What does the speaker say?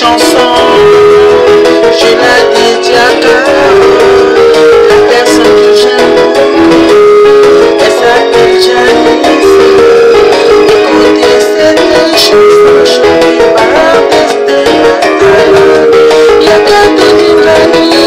chanson, je la dédie à Dieu, la personne que j'aime elle s'appelle Janice. Écoutez cette chanson, je vais pas rester, il y a qu'à te dire la nuit.